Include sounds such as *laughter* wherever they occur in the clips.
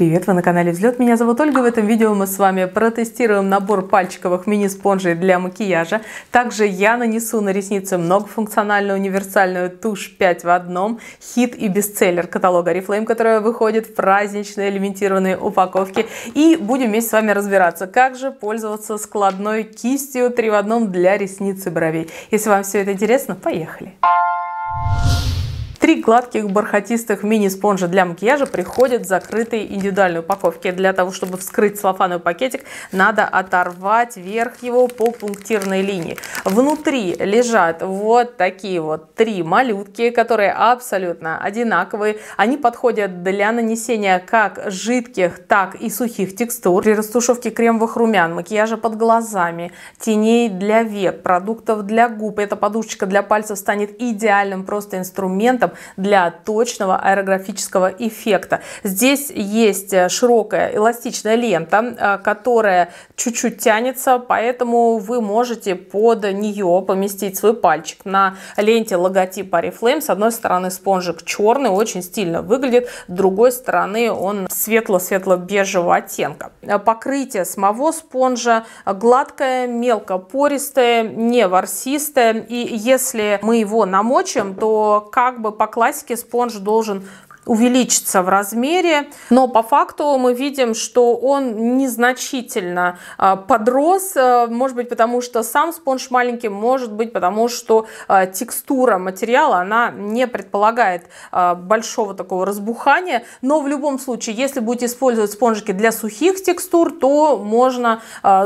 Привет, вы на канале Взлет. Меня зовут Ольга. В этом видео мы с вами протестируем набор пальчиковых мини-спонжей для макияжа. Также я нанесу на ресницы многофункциональную универсальную тушь 5 в одном, хит и бестселлер каталога Oriflame, которая выходит в праздничные лимитированные упаковки. И будем вместе с вами разбираться, как же пользоваться складной кистью 3 в одном для ресниц и бровей. Если вам все это интересно, поехали! Три гладких бархатистых мини-спонжа для макияжа приходят в закрытой индивидуальной упаковке. Для того, чтобы вскрыть целлофановый пакетик, надо оторвать верх его по пунктирной линии. Внутри лежат вот такие вот три малютки, которые абсолютно одинаковые. Они подходят для нанесения как жидких, так и сухих текстур. При растушевке кремовых румян, макияжа под глазами, теней для век, продуктов для губ. Эта подушечка для пальцев станет идеальным просто инструментом для точного аэрографического эффекта. Здесь есть э, широкая эластичная лента, э, которая чуть-чуть тянется, поэтому вы можете под нее поместить свой пальчик. На ленте логотип Oriflame. С одной стороны спонжик черный, очень стильно выглядит, с другой стороны он светло-светло-бежевого оттенка. Покрытие самого спонжа гладкое, мелко пористое, не ворсистое. И если мы его намочим, то как бы по классике спонж должен увеличится в размере, но по факту мы видим, что он незначительно а, подрос, а, может быть потому что сам спонж маленький, может быть потому что а, текстура материала, она не предполагает большого такого разбухания, но в любом случае, если будете использовать спонжики для сухих текстур, то можно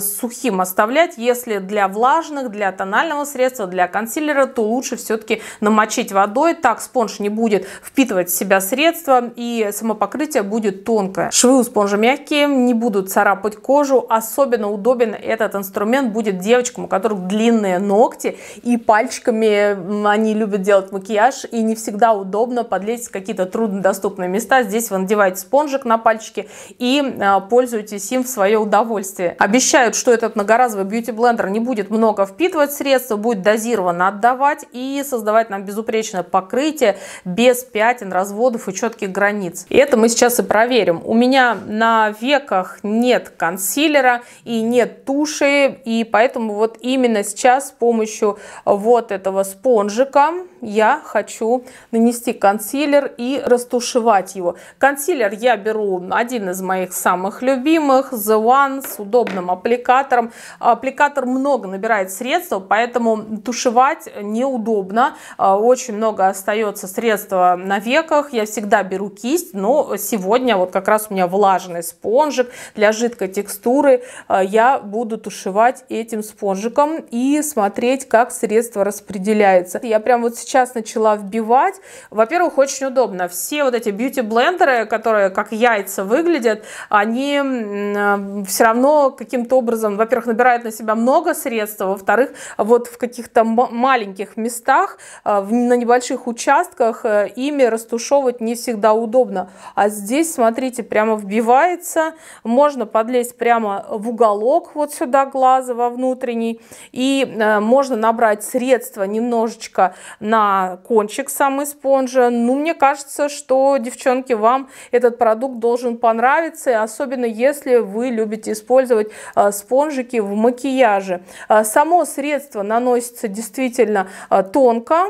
сухим оставлять, если для влажных, для тонального средства, для консилера, то лучше все-таки намочить водой, так спонж не будет впитывать в себя средство, средство и само покрытие будет тонкое. Швы у спонжа мягкие, не будут царапать кожу. Особенно удобен этот инструмент будет девочкам, у которых длинные ногти и пальчиками они любят делать макияж и не всегда удобно подлезть в какие-то труднодоступные места. Здесь вы надеваете спонжик на пальчики и а, пользуетесь им в свое удовольствие. Обещают, что этот многоразовый бьюти-блендер не будет много впитывать средства, будет дозированно отдавать и создавать нам безупречное покрытие без пятен, разводов и четких границ. И это мы сейчас и проверим. У меня на веках нет консилера и нет туши, и поэтому вот именно сейчас с помощью вот этого спонжика я хочу нанести консилер и растушевать его. Консилер я беру один из моих самых любимых, The One, с удобным аппликатором. Аппликатор много набирает средства, поэтому тушевать неудобно. Очень много остается средства на веках. Я всегда беру кисть, но сегодня вот как раз у меня влажный спонжик для жидкой текстуры. Э, я буду тушевать этим спонжиком и смотреть, как средство распределяется. Я прям вот сейчас начала вбивать. Во-первых, очень удобно. Все вот эти бьюти-блендеры, которые как яйца выглядят, они э, все равно каким-то образом, во-первых, набирают на себя много средств, во-вторых, вот в каких-то маленьких местах, э, на небольших участках ими растушевывать не всегда удобно. А здесь, смотрите, прямо вбивается. Можно подлезть прямо в уголок вот сюда глаза, во внутренний. И э, можно набрать средства немножечко на кончик самой спонжа. Ну, мне кажется, что, девчонки, вам этот продукт должен понравиться. Особенно, если вы любите использовать э, спонжики в макияже. Э, само средство наносится действительно э, тонко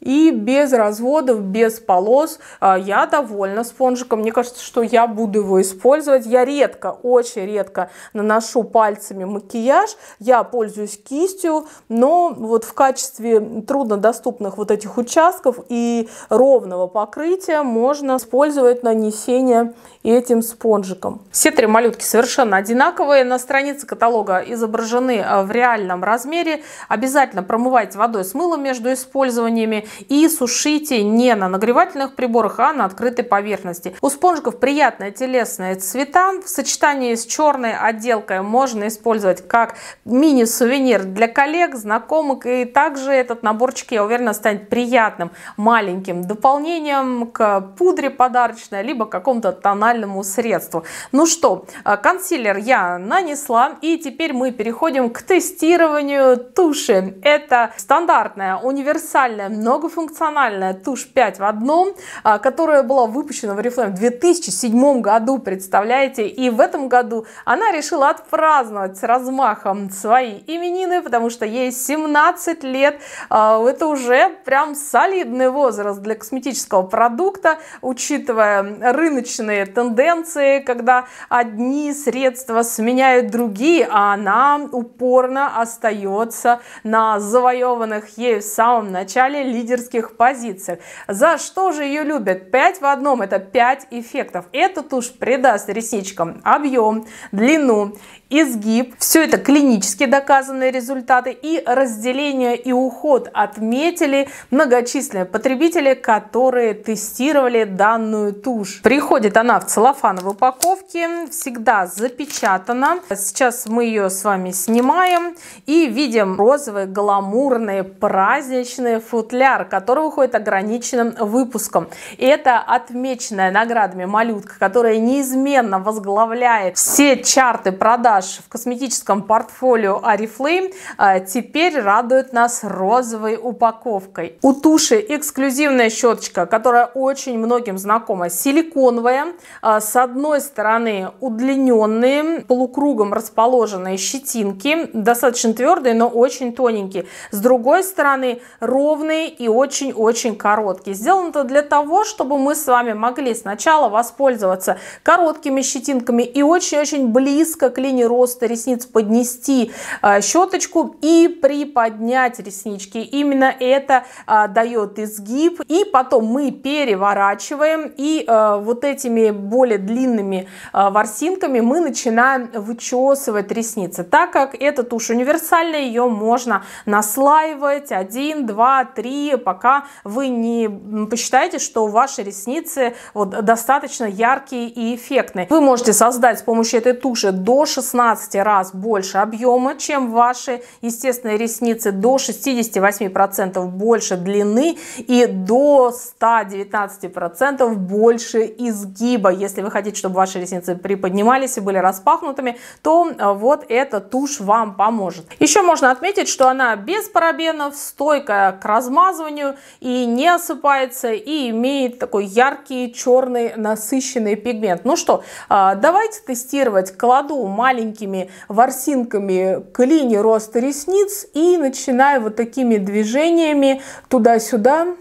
и без разводов, без полос. А, я довольна спонжиком. Мне кажется, что я буду его использовать. Я редко, очень редко наношу пальцами макияж. Я пользуюсь кистью, но вот в качестве труднодоступных вот этих участков и ровного покрытия можно использовать нанесение этим спонжиком. Все три малютки совершенно одинаковые. На странице каталога изображены а, в реальном размере. Обязательно промывайте водой с мылом между использованиями и сушите не на нагревательных приборах, а на открытой поверхности. У спонжиков приятные телесные цвета. В сочетании с черной отделкой можно использовать как мини-сувенир для коллег, знакомых. И также этот наборчик, я уверена, станет приятным маленьким дополнением к пудре подарочной, либо какому-то тональному средству. Ну что, э, консилер я нанесла. И теперь мы переходим к тестированию туши. Это стандартная, универсальная, но многофункциональная тушь 5 в одном, а, которая была выпущена в Oriflame в 2007 году, представляете? И в этом году она решила отпраздновать с размахом свои именины, потому что ей 17 лет. А, это уже прям солидный возраст для косметического продукта, учитывая рыночные тенденции, когда одни средства сменяют другие, а она упорно остается на завоеванных ею в самом начале лидерских позициях. За что же ее любят? 5 в одном, это 5 эффектов. Эта тушь придаст ресничкам объем, длину изгиб. Все это клинически доказанные результаты и разделение и уход отметили многочисленные потребители, которые тестировали данную тушь. Приходит она в целлофановой упаковке, всегда запечатана. Сейчас мы ее с вами снимаем и видим розовый, гламурный, праздничный футляр, который выходит ограниченным выпуском. Это отмеченная наградами малютка, которая неизменно возглавляет все чарты продаж продаж в косметическом портфолио Oriflame а, теперь радует нас розовой упаковкой. У туши эксклюзивная щеточка, которая очень многим знакома, силиконовая. А, с одной стороны удлиненные, полукругом расположенные щетинки, достаточно твердые, но очень тоненькие. С другой стороны ровные и очень-очень короткие. Сделано это для того, чтобы мы с вами могли сначала воспользоваться короткими щетинками и очень-очень близко к линии роста ресниц поднести а, щеточку и приподнять реснички. Именно это а, дает изгиб. И потом мы переворачиваем и а, вот этими более длинными ворсинками мы начинаем вычесывать ресницы. Так как эта тушь универсальная, ее можно наслаивать 1, 2, 3, пока вы не посчитаете, что ваши ресницы вот достаточно яркие и эффектные. Вы можете создать с помощью этой туши до 16 16 раз больше объема, чем ваши естественные ресницы, до 68% больше длины и до 119% больше изгиба. Если вы хотите, чтобы ваши ресницы приподнимались и были распахнутыми, то э, вот эта тушь вам поможет. Еще можно отметить, что она без парабенов, стойкая к размазыванию и не осыпается и имеет такой яркий черный насыщенный пигмент. Ну что, э, давайте тестировать. Кладу маленький маленькими ворсинками к линии роста ресниц и начинаю вот такими движениями туда-сюда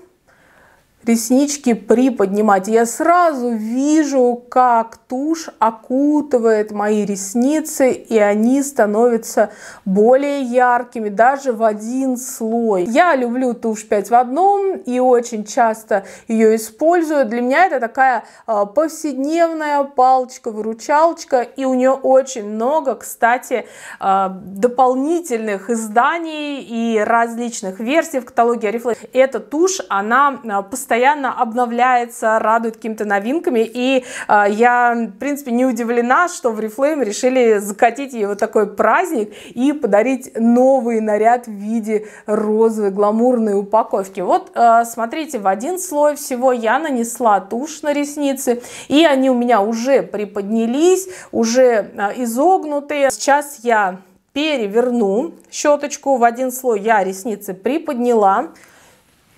реснички приподнимать. Я сразу вижу, как тушь окутывает мои ресницы, и они становятся более яркими, даже в один слой. Я люблю тушь 5 в одном и очень часто ее использую. Для меня это такая а, повседневная палочка-выручалочка, и у нее очень много, кстати, а, дополнительных изданий и различных версий в каталоге Oriflame. Эта тушь, она а, постоянно постоянно обновляется, радует какими-то новинками. И э, я, в принципе, не удивлена, что в Reflame решили закатить ей вот такой праздник и подарить новый наряд в виде розовой гламурной упаковки. Вот, э, смотрите, в один слой всего я нанесла тушь на ресницы, и они у меня уже приподнялись, уже э, изогнутые. Сейчас я переверну щеточку в один слой, я ресницы приподняла,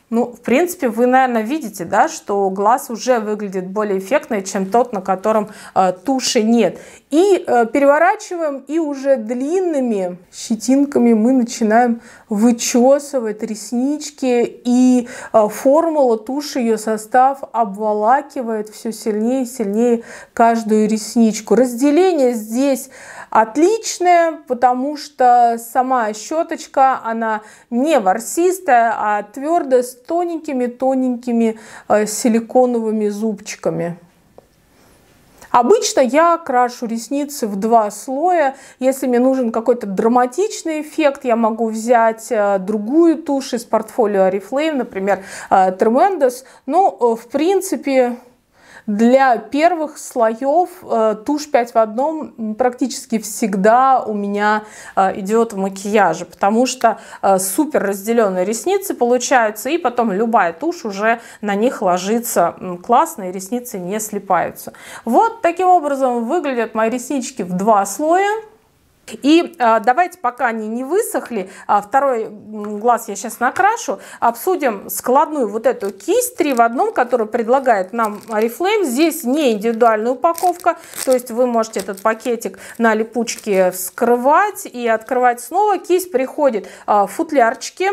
ну, в принципе, вы, наверное, видите, да, что глаз уже выглядит более эффектно, чем тот, на котором э, туши нет. И э, переворачиваем, и уже длинными щетинками мы начинаем вычесывать реснички. И э, формула туши, ее состав обволакивает все сильнее и сильнее каждую ресничку. Разделение здесь отличное, потому что сама щеточка, она не ворсистая, а твердая, тоненькими-тоненькими э, силиконовыми зубчиками. Обычно я крашу ресницы в два слоя. Если мне нужен какой-то драматичный эффект, я могу взять э, другую тушь из портфолио Oriflame, например, э, Tremendous. Но, в принципе, для первых слоев э, тушь 5 в одном практически всегда у меня э, идет в макияже, потому что э, супер разделенные ресницы получаются, и потом любая тушь уже на них ложится классно, и ресницы не слипаются. Вот таким образом выглядят мои реснички в два слоя. И а, давайте, пока они не высохли, а, второй глаз я сейчас накрашу, обсудим складную вот эту кисть 3 в одном, которую предлагает нам Oriflame. Здесь не индивидуальная упаковка, то есть вы можете этот пакетик на липучке вскрывать и открывать снова. Кисть приходит а, в футлярчике,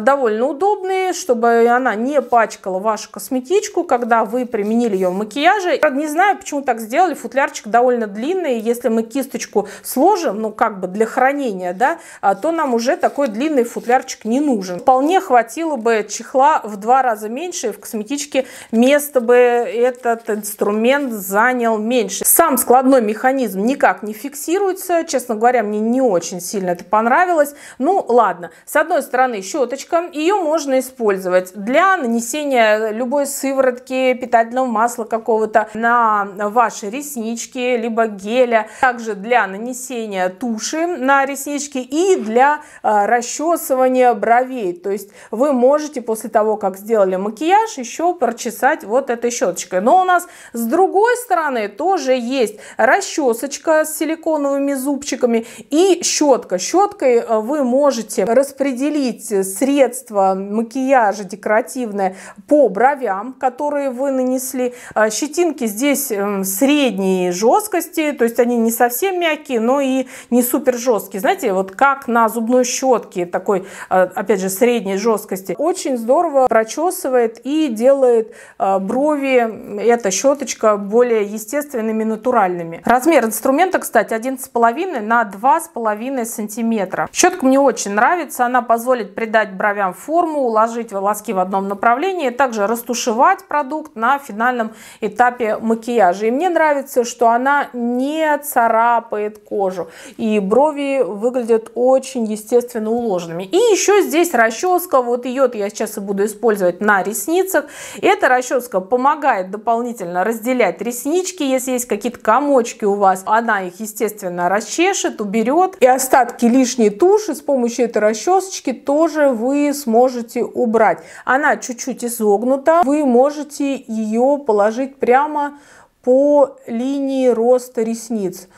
довольно удобные, чтобы она не пачкала вашу косметичку, когда вы применили ее в макияже. Не знаю, почему так сделали, футлярчик довольно длинный, если мы кисточку сложим, ну как бы для хранения, да, а, то нам уже такой длинный футлярчик не нужен. Вполне хватило бы чехла в два раза меньше, в косметичке место бы этот инструмент занял меньше. Сам складной механизм никак не фиксируется, честно говоря, мне не очень сильно это понравилось. Ну ладно, с одной стороны щеточка, ее можно использовать для нанесения любой сыворотки, питательного масла какого-то на ваши реснички, либо геля, также для нанесения туши на реснички и для а, расчесывания бровей. То есть вы можете после того, как сделали макияж, еще прочесать вот этой щеточкой. Но у нас с другой стороны тоже есть расчесочка с силиконовыми зубчиками и щетка. Щеткой а, вы можете распределить средства макияжа декоративное по бровям, которые вы нанесли. А, щетинки здесь средней жесткости, то есть они не совсем мягкие, но и не супер жесткие. Знаете, вот как на зубной щетке, такой, э, опять же, средней жесткости. Очень здорово прочесывает и делает э, брови, эта щеточка, более естественными, натуральными. Размер инструмента, кстати, 11,5 на 2,5 сантиметра. Щетка мне очень нравится, она позволит придать бровям форму, уложить волоски в одном направлении, также растушевать продукт на финальном этапе макияжа. И мне нравится, что она не царапает кожу. И брови выглядят очень естественно уложенными. И еще здесь расческа, вот ее я сейчас и буду использовать на ресницах. Эта расческа помогает дополнительно разделять реснички, если есть какие-то комочки у вас, она их естественно расчешет, уберет. И остатки лишней туши с помощью этой расчесочки тоже вы сможете убрать. Она чуть-чуть изогнута, вы можете ее положить прямо по линии роста ресниц.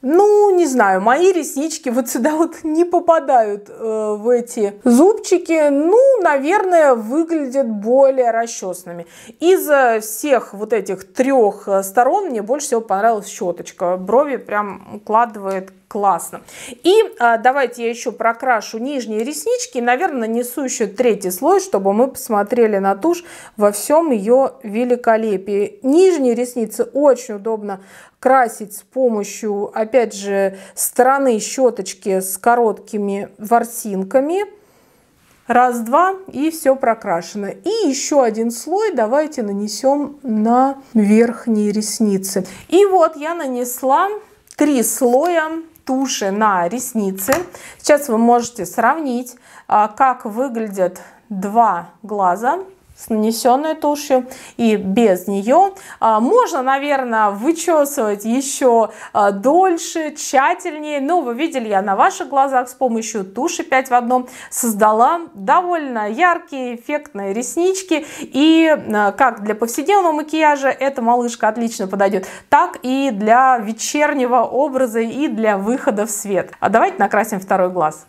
Ну, не знаю, мои реснички вот сюда вот *laughs* не попадают э, в эти зубчики. Ну, наверное, выглядят более расчесанными. Из всех вот этих трех э, сторон мне больше всего понравилась щеточка. Брови прям укладывает классно. И а, давайте я еще прокрашу нижние реснички. Наверное, нанесу еще третий слой, чтобы мы посмотрели на тушь во всем ее великолепии. Нижние ресницы очень удобно красить с помощью, опять же, стороны щеточки с короткими ворсинками. Раз, два, и все прокрашено. И еще один слой давайте нанесем на верхние ресницы. И вот я нанесла три слоя туши на ресницы. Сейчас вы можете сравнить, а, как выглядят два глаза с нанесенной тушью и без нее. А, можно, наверное, вычесывать еще а, дольше, тщательнее. Но вы видели, я на ваших глазах с помощью туши 5 в одном создала довольно яркие, эффектные реснички. И а, как для повседневного макияжа эта малышка отлично подойдет, так и для вечернего образа и для выхода в свет. А давайте накрасим второй глаз.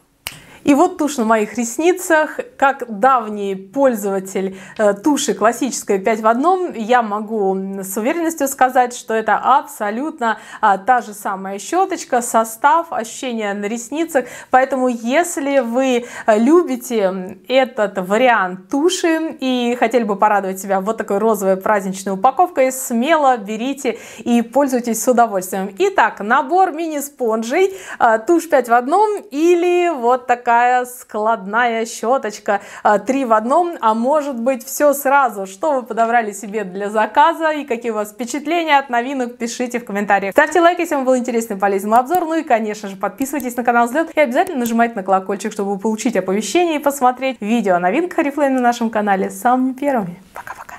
И вот тушь на моих ресницах. Как давний пользователь э, туши классической 5 в одном, я могу с уверенностью сказать, что это абсолютно а, та же самая щеточка, состав, ощущения на ресницах. Поэтому если вы э, любите этот вариант туши и хотели бы порадовать себя вот такой розовой праздничной упаковкой, смело берите и пользуйтесь с удовольствием. Итак, набор мини-спонжей, э, тушь 5 в одном или вот такая такая складная щеточка, а, три в одном, а может быть все сразу. Что вы подобрали себе для заказа и какие у вас впечатления от новинок, пишите в комментариях. Ставьте лайк, если вам был интересный полезный обзор, ну и, конечно же, подписывайтесь на канал Взлет и обязательно нажимайте на колокольчик, чтобы получить оповещение и посмотреть видео о новинках Oriflame на нашем канале самыми первыми. Пока-пока!